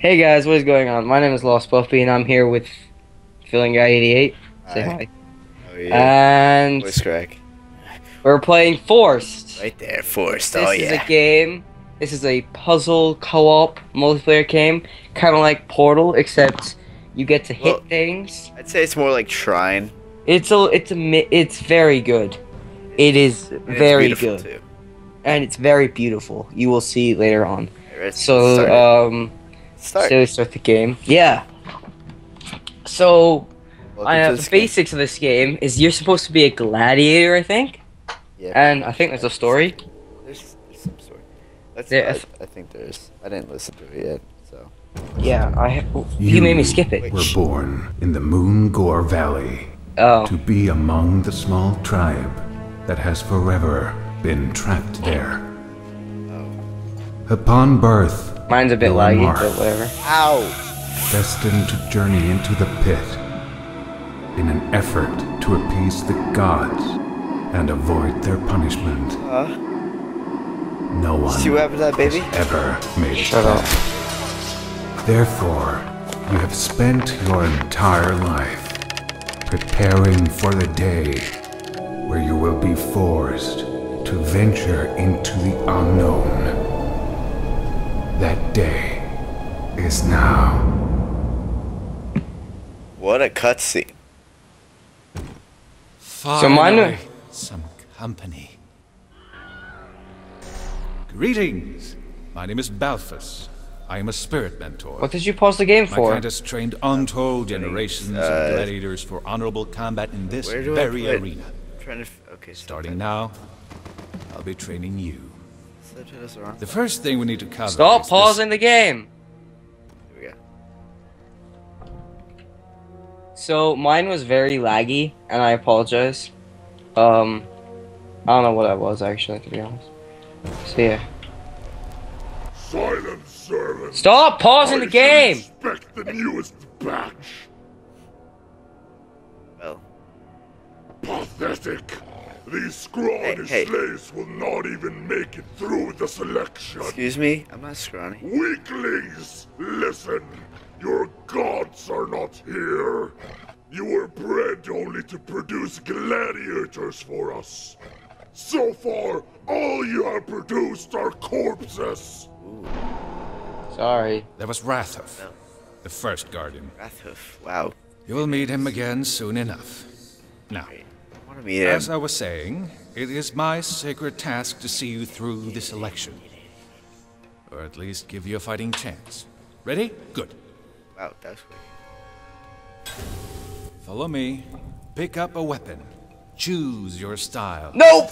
Hey guys, what is going on? My name is Lost Buffy, and I'm here with Fillinguy 88. Say hi. Oh yeah. And Voice crack. we're playing Forced. Right there, forced. This oh yeah. This is a game. This is a puzzle co-op multiplayer game, kind of like Portal, except you get to hit Well- things. I'd say it's more like Trine. It's a, it's a, it's very good. It is and very good, Too. and it's very beautiful. You will see later on. So, um, start. so we start the game. Yeah. So Welcome I to have this the game. basics of this game is you're supposed to be a gladiator, I think, Yeah. and I think there's a story. There's, there's some story. That's, There- I, I think there is. I didn't listen to it yet, so. Yeah, I. Ha- you made me skip it. were born in the Moon Gore Valley Oh, to be among the small tribe that has forever been trapped there. Oh. Upon birth, mine's a bit You were laggy, Marth. but whatever. Ow! destined to journey into the pit in an effort to appease the gods and avoid their punishment. Uh, No one see what happened to that baby? ever made it Shut up. Therefore, you have spent your entire life preparing for the day where you will be forced to venture into the unknown. That day is now. What a cutscene. So mine- some company. Greetings. My name is Balthus. I am a spirit mentor. What did you pause the game for? My for? kind has trained untold generations uh, of gladiators for honorable combat in this Where do I very arena. I'm trying to. F- okay, Starting now, I'll be training you. Subtitles are on. The first thing we need to cover Stop is this- pausing the game. Here we go. So mine was very laggy, and I apologize. Um, I don't know what I was actually, to be honest. So yeah. Silent servant. Stop pausing the game. should Expect the newest batch. Well, Pathetic. These scrawny Hey, hey. slaves will not even make it through the selection. excuse me. I'm not scrawny. Weaklings, listen. Your gods are not here. You were bred only to produce gladiators for us. So far, all you have produced are corpses. Sorry. There was Rathof, the first guardian. Rathoof. Wow. You will meet him again soon enough. Now, I want to meet him. As I was saying, it is my sacred task to see you through this election. Or at least give you a fighting chance. Ready? Good. Wow, that's weird. Follow me. Pick up a weapon. Choose your style. Nope.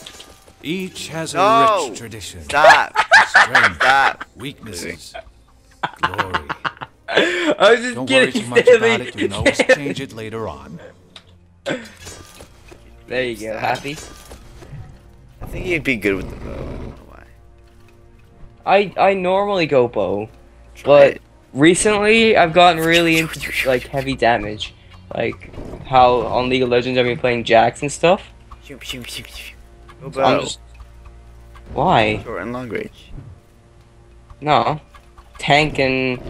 Each has a rich tradition. Stop! Strength, Stop! weaknesses, glory. I was just Don't worry too much about it. You can always change it later on. There you go. Happy. I think he'd be good with the bow. I don't know why. I I normally go bow, but it. recently I've gotten really into like heavy damage, like how on League of Legends I've been playing Jax and stuff. Go So I'm just why? Short and long range. No, tank and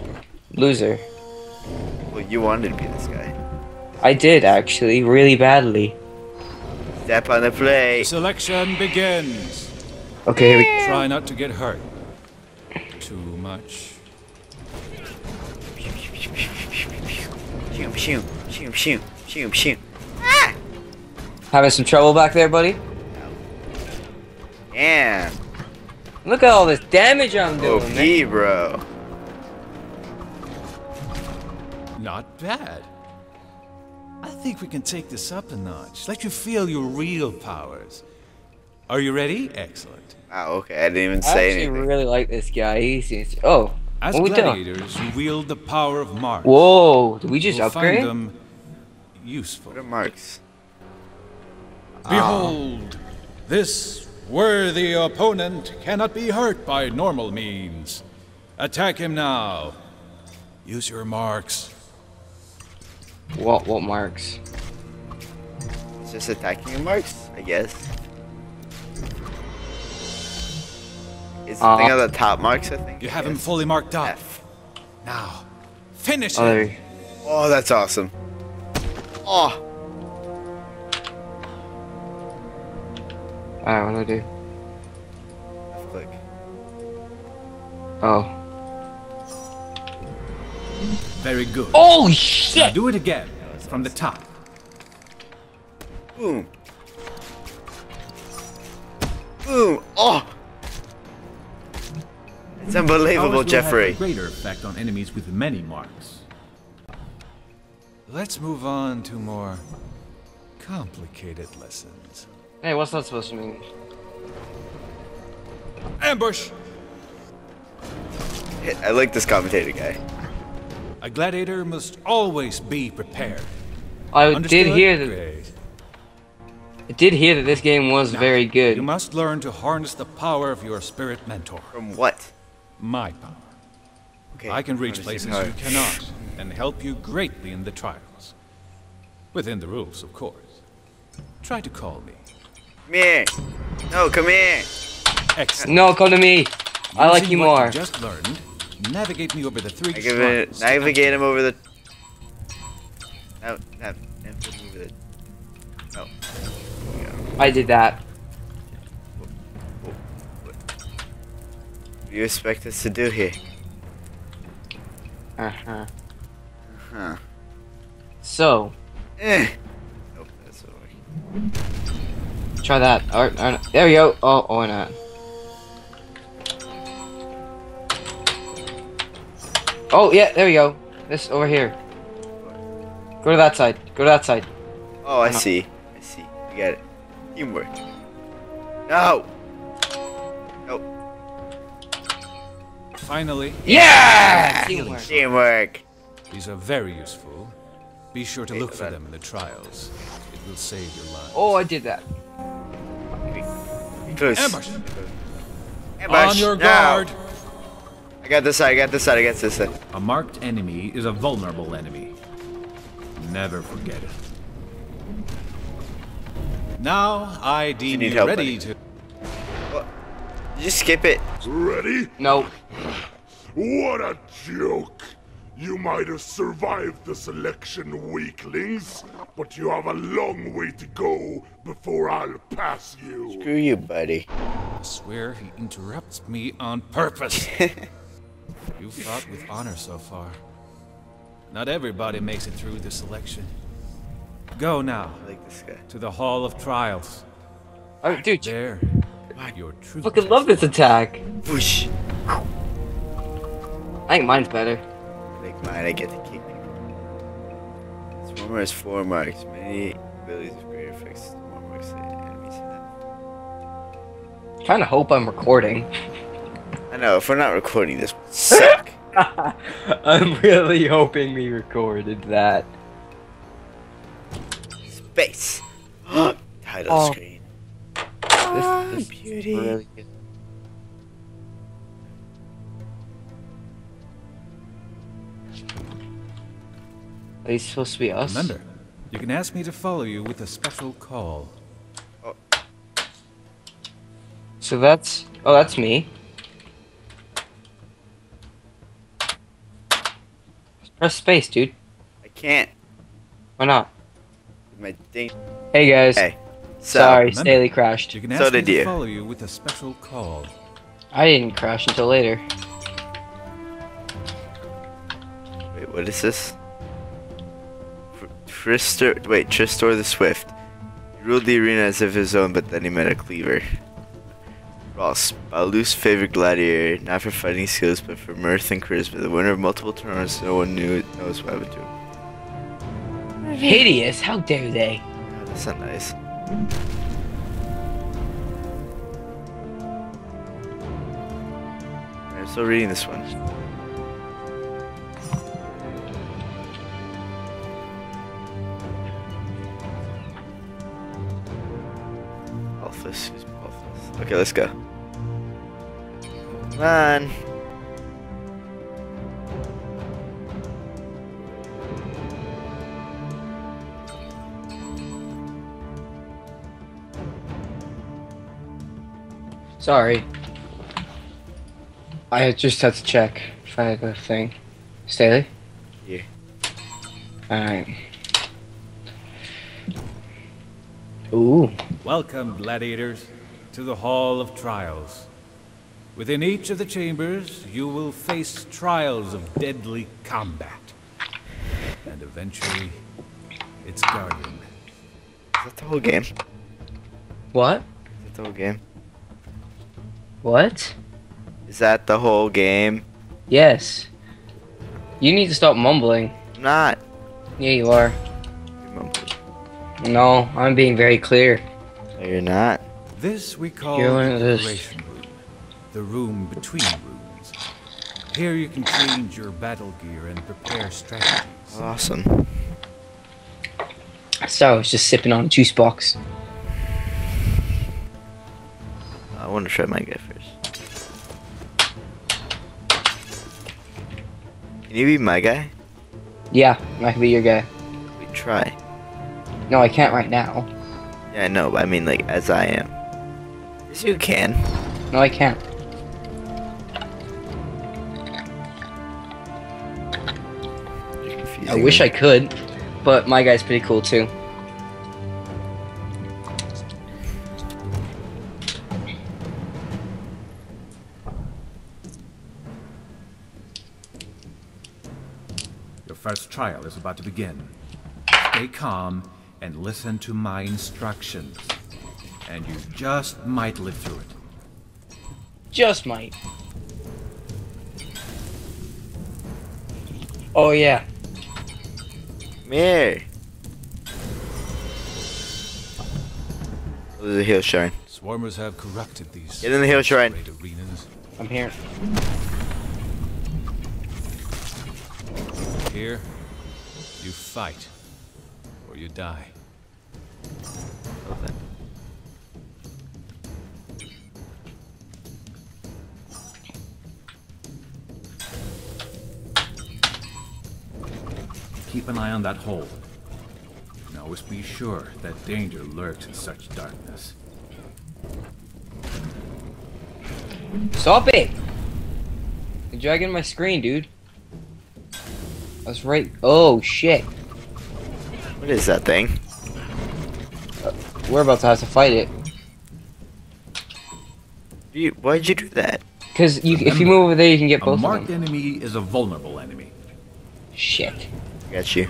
loser. Well, you wanted to be this guy. I did actually really badly. Step on the plate. Selection begins. Okay, here we Try not to get hurt. Too much. Shoot. Ah! having some trouble back there, buddy. Damn. Look at all this damage I'm doing, man. OP, bro. Not bad. I think we can take this up a notch. Let you feel your real powers. Are you ready? Excellent. Wow, okay, I didn't even I say actually anything. really like this guy. He seems. Oh, As what we doing? gladiators, you wield the power of marks. Whoa! Did we just You'll upgrade? find them useful. What are marks? Ah. Behold, this worthy opponent cannot be hurt by normal means. Attack him now. Use your marks. What? What marks? It's just attacking marks, I guess. It's the Uh, thing on the top marks, I think. You I have him fully marked up. F. Now, finish Oh, him. Oh, that's awesome. Oh, Alright, what do I do? left click. Oh. Very good. Holy Now shit! do it again from the top. Boom. Boom. Oh. It's unbelievable, Jeffrey. A greater effect on enemies with many marks. Let's move on to more complicated lessons. Hey, what's that supposed to mean? Ambush! I like this commentator guy. A gladiator must always be prepared. I Understood? did hear that. Great. I did hear that this game was very good. You must learn to harness the power of your spirit mentor. From what? My power. Okay. I can reach places you cannot, and help you greatly in the trials. Within the rules, of course. Try to call me. Come here. No, come here. Excellent. No, come to me. I like you what more. just learned, navigate me over the three I give it. Navigate him over the. No, no, navigate him over the. No. I did that. What do you expect us to do here? Uh huh. Uh huh. So, Eh. Nope, that's not working. try that. Or, or, there we go. Oh, or not. Oh, yeah, there we go. This over here. Go to that side. Go to that side. Oh, I No. see. I see. You get it. Teamwork. No. Nope. Finally, Yeah! Teamwork. Teamwork. these are very useful. Be sure to Okay, look for them in the trials. It will save your life. Oh, I did that. Close. Ambush! Ambush. On your now. Guard! I got this side. I got this side. I got this side. A marked enemy is a vulnerable enemy. Never forget it. Now I deem need you help, ready buddy. to. Did you skip it? Ready? No. What a joke! You might have survived the selection, weaklings, but you have a long way to go before I'll pass you. Screw you, buddy. I swear he interrupts me on purpose. you fought with honor so far. Not everybody makes it through the selection. Go now I like this guy. to the Hall of Trials. Oh, dude, you There, your true fucking love this attack. Whoosh. I think mine's better. Like mine, I get to kick people. Swarmer has four marks. Many abilities of greater effects. More marks than enemies have. Trying to hope I'm recording. I know. If we're not recording this, would suck. I'm really hoping we recorded that. Space. Title Oh. screen. This, this is beauty. really good. Are these supposed to be us? Remember, you can ask me to follow you with a special call. So that's oh, that's me. Press space, dude. I can't. Why not? My thing. Hey guys. Hey. So, Sorry, remember- Staley crashed. You can So ask me did to you. follow you with a special call. I didn't crash until later. Wait, what is this? Tr- Tristor. Wait, Tristor the Swift. He ruled the arena as if his own, but then he met a cleaver. Ross, Baloo's favorite gladiator, not for fighting skills, but for mirth and charisma. The winner of multiple tournaments, no one knew knows what happened to him. Hideous! How dare they? Oh, that's not nice. I'm still reading this one. Alphas, who's Alphas? Okay, let's go. Come on. Sorry. I just had to check if I had a thing. Staley? Yeah. Alright. Ooh. Welcome, gladiators, to the Hall of Trials. Within each of the chambers, you will face trials of deadly combat. And eventually, its guardian. Is that the whole game? Is What? that the whole game? What? Is that the whole game? Yes. You need to stop mumbling. I'm not. Yeah, you are. You're mumbling. No, I'm being very clear. No, you're not. This we call Here, the look at this. preparation room. Room between rooms. Here you can change your battle gear and prepare strategies. Awesome. So I was just sipping on a juice box. I want to try my guy first. Can you be my guy? Yeah, I can be your guy. We try. No, I can't right now. Yeah, I know, but I mean, like, as I am. Yes, you can. No, I can't. I wish. I could, but my guy's pretty cool too. Your first trial is about to begin. Stay calm and listen to my instructions. And you just might live through it. Just might. Oh yeah. Come here. Oh, there's a hill shrine. Swarmers have corrupted these Get in the hill shrine. arenas. I'm here. Here, you fight, or you die. Oh, Keep an eye on that hole. And always be sure that danger lurks in such darkness. Stop it! You're dragging my screen, dude. That's right. Oh shit. What is that thing? We're about to have to fight it. You, why'd you do that? Cause if you move over there, you can get both of marked them. enemy is a vulnerable enemy. Shit. I got you.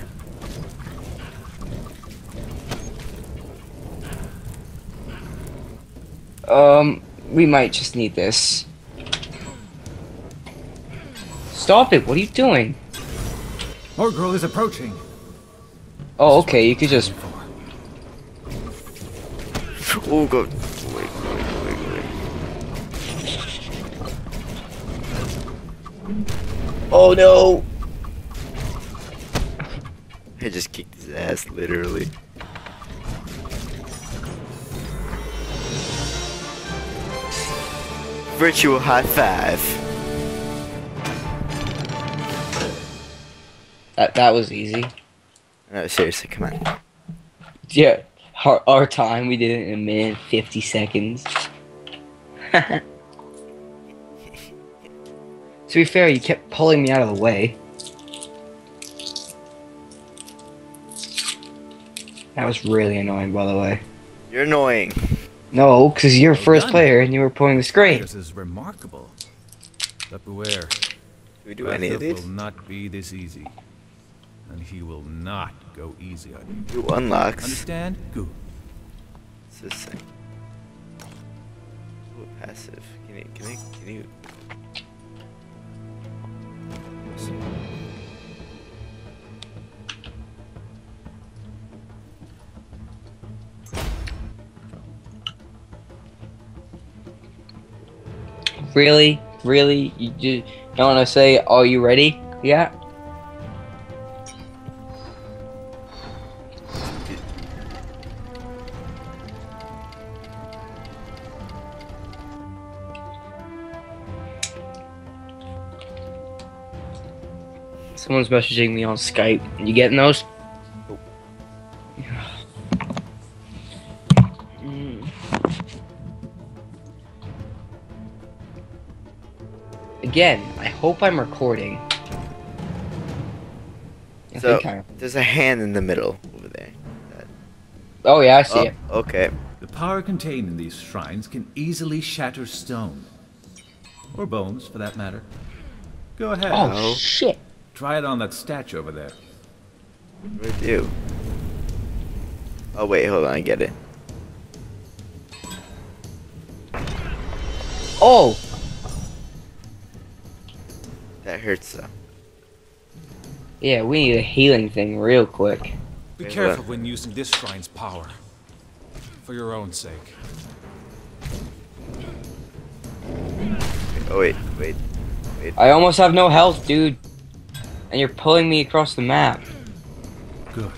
Um, we might just need this. Stop it! What are you doing? More girl is approaching. Oh, okay. You could just. Oh, go. Wait, wait, wait, wait. Oh no! I just kicked his ass, literally. Virtual high five. That that was easy. No, seriously, come on. Yeah, our, our time we did it in a minute fifty seconds. to be fair, you kept pulling me out of the way. That was really annoying, by the way. You're annoying. No, because you're Well first done. player and you were pulling the screen. This is remarkable. But beware. Do we do any of Bethel these? will not be this easy. And he will not go easy on Do you. unlocks. Understand? Good. What's this thing? Ooh, passive. Can you, can you, can you? Really? Really? You just don't want to say, are you ready? Yeah? Someone's messaging me on Skype. You getting those? Again, I hope I'm recording. I So I- there's a hand in the middle over there. Oh yeah, I see Oh, it. okay. The power contained in these shrines can easily shatter stone. Or bones, for that matter. Go ahead. Oh No. shit. Try it on that statue over there. What do I do? Oh wait, hold on, I get it. Oh, That hurts though. yeah, we need a healing thing real quick. Be careful when using this shrine's power. For your own sake. Oh wait, wait. Wait. I almost have no health, dude. And you're pulling me across the map. Good.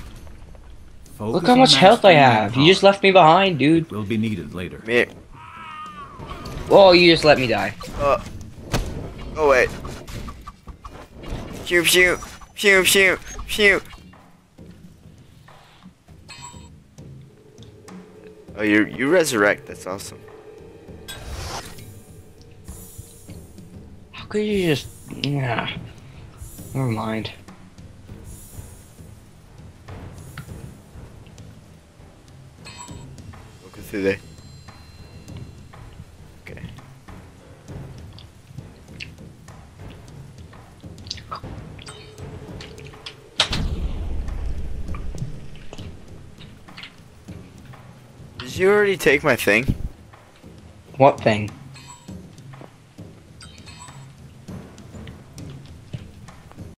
Look how much health I have. You just left me behind, dude. Will be needed later. Come here. Oh, you just let me die. Oh. Oh wait. Shoot, shoot, shoot, shoot, shoot. Oh, you you resurrect. That's awesome. How could you just? Yeah. Never mind. We'll go through there. You already take my thing? What thing?